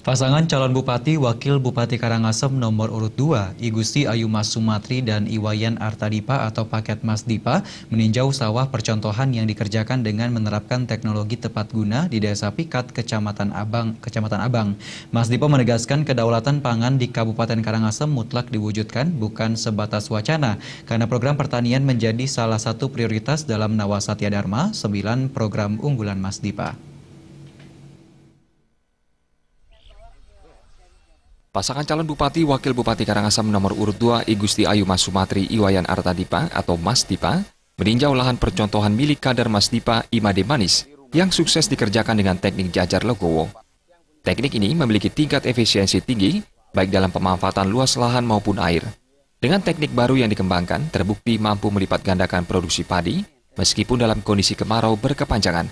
Pasangan calon bupati Wakil Bupati Karangasem nomor urut 2, Igusti Ayu Mas Sumatri dan Iwayan Artadipa atau paket Mas Dipa meninjau sawah percontohan yang dikerjakan dengan menerapkan teknologi tepat guna di Desa Pikat, Kecamatan Abang, Kecamatan Abang. Mas Dipa menegaskan kedaulatan pangan di Kabupaten Karangasem mutlak diwujudkan bukan sebatas wacana karena program pertanian menjadi salah satu prioritas dalam Nawasatya Dharma 9 program unggulan Mas Dipa. Pasangan calon Bupati Wakil Bupati Karangasem nomor urut 2 Igusti Ayu Mas Sumatri Iwayan Artadipa atau Mas Dipa meninjau lahan percontohan milik kader Mas Dipa Imade Manis yang sukses dikerjakan dengan teknik jajar legowo. Teknik ini memiliki tingkat efisiensi tinggi baik dalam pemanfaatan luas lahan maupun air. Dengan teknik baru yang dikembangkan, terbukti mampu melipat gandakan produksi padi meskipun dalam kondisi kemarau berkepanjangan.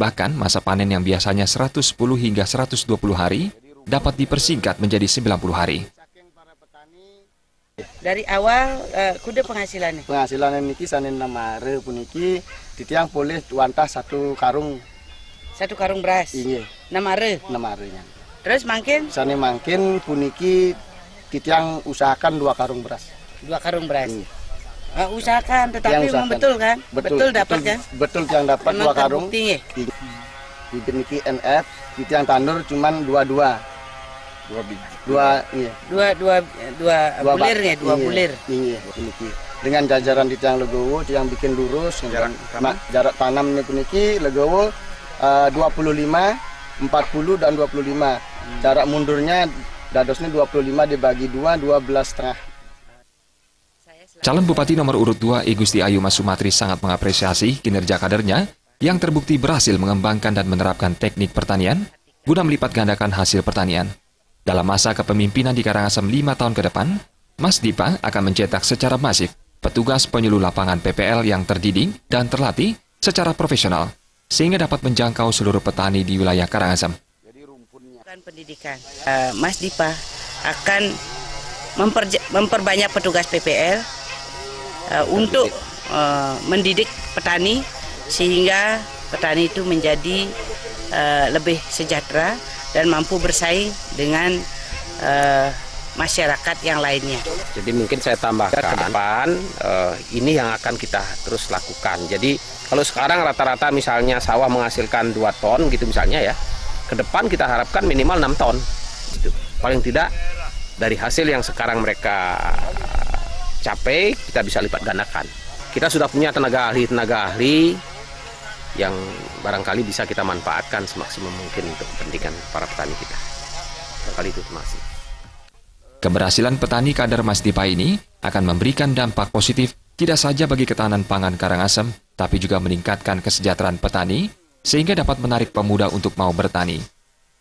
Bahkan masa panen yang biasanya 110 hingga 120 hari dapat dipersingkat menjadi 90 hari. Dari awal uh, kuda penghasilannya? Penghasilan niki sanen namare puniki titiang boleh wantah satu karung. Satu karung beras. Iya. Namare. Namarenya. Terus makin? Sane makin puniki titiang usahakan dua karung beras. Dua karung beras. Iya. Uh, usahakan, tetapi usahakan. memang betul kan? Betul, betul dapat betul, kan? Betul yang dapat Memang dua karung. terbukti, ya? Di niki NF, titiang tandur cuman dua-dua. Dua biji. Dua, iya. Dua dua dua, Dua bulir bak- ya, dua iya, bulir. Iya, puniki. Dengan jajaran di tiang legowo, tiang bikin lurus, Jarak tanam? jarak tanam nih puniki legowo eh, 25, 40 dan 25. Hmm. Jarak mundurnya dadosnya 25 dibagi dua, 12 setengah. Calon Bupati nomor urut 2 Igusti Ayu Mas Sumatri sangat mengapresiasi kinerja kadernya yang terbukti berhasil mengembangkan dan menerapkan teknik pertanian guna melipat gandakan hasil pertanian. Dalam masa kepemimpinan di Karangasem 5 tahun ke depan, Mas Dipa akan mencetak secara masif petugas penyuluh lapangan PPL yang terdidik dan terlatih secara profesional sehingga dapat menjangkau seluruh petani di wilayah Karangasem. Pendidikan. Eh, Mas Dipa akan memperja- memperbanyak petugas PPL eh, untuk eh, mendidik petani sehingga petani itu menjadi eh, lebih sejahtera dan mampu bersaing dengan eh, masyarakat yang lainnya. Jadi mungkin saya tambahkan ke depan eh, ini yang akan kita terus lakukan. Jadi kalau sekarang rata-rata misalnya sawah menghasilkan 2 ton gitu misalnya ya, ke depan kita harapkan minimal 6 ton. Gitu. Paling tidak dari hasil yang sekarang mereka capai kita bisa lipat gandakan. Kita sudah punya tenaga ahli tenaga ahli yang barangkali bisa kita manfaatkan semaksimum mungkin untuk kepentingan para petani kita. Barangkali itu terima kasih. Keberhasilan petani kader Mas Dipa ini akan memberikan dampak positif tidak saja bagi ketahanan pangan Karangasem, tapi juga meningkatkan kesejahteraan petani sehingga dapat menarik pemuda untuk mau bertani.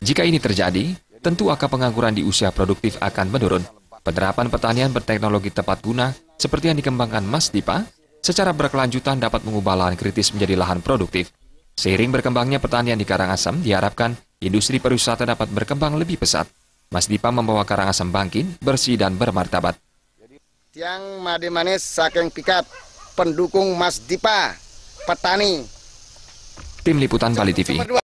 Jika ini terjadi, tentu angka pengangguran di usia produktif akan menurun. Penerapan pertanian berteknologi tepat guna seperti yang dikembangkan Mas Dipa secara berkelanjutan dapat mengubah lahan kritis menjadi lahan produktif. Seiring berkembangnya pertanian di Karangasem, diharapkan industri pariwisata dapat berkembang lebih pesat. Mas Dipa membawa Karangasem bangkit, bersih dan bermartabat. Tiang Made Manis saking pikat pendukung Mas Dipa petani. Tim Liputan Bali TV.